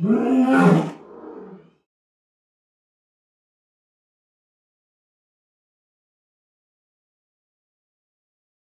Yeah.